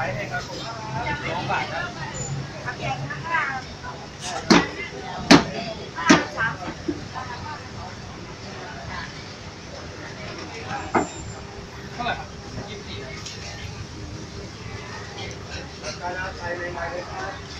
ายเองครับผมสองบาทครับเท่าไหครับยี่สิบสี่ใช้มครับ